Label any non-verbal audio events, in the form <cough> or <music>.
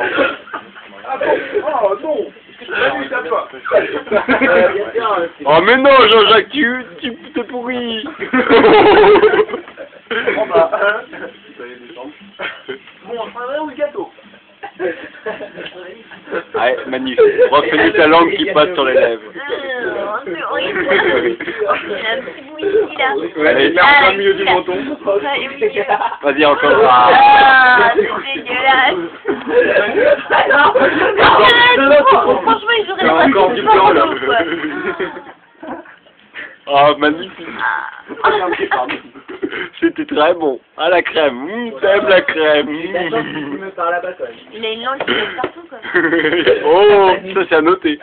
Ah bon Oh non Oh mais non, Jean-Jacques, tu, tu t'es pourri. Bon bah, hein. Bon, on travaille ou le gâteau Ouais, magnifique. Refais-nous ta langue qui passe sur les lèvres. Euh, c'est horrible. Il a un petit bout ici, là. Allez, mets en plein milieu du menton. Vas-y, encore. Ah, c'est dégueulasse. Ah, non, arrête. Franchement, ils auraient Non, pas encore dû du faire blanc, là. Oh, magnifique. C'était très bon. Ah, la crème. Mmh, t'aimes la crème. Il a une langue qui partout, quoi. <laughs> oh, ça c'est à noter.